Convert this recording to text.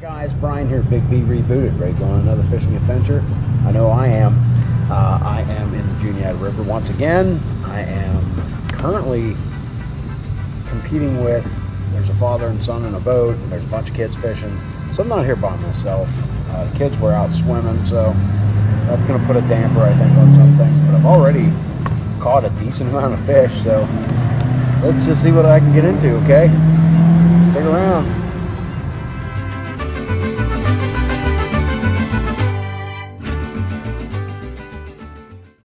guys, Brian here, Big B Rebooted, ready to go on another fishing adventure? I know I am. Uh, I am in the Juniata River once again. I am currently competing with, there's a father and son in a boat, and there's a bunch of kids fishing. So I'm not here by myself. Uh, the kids were out swimming, so that's going to put a damper, I think, on some things. But I've already caught a decent amount of fish, so let's just see what I can get into, okay? Stick around.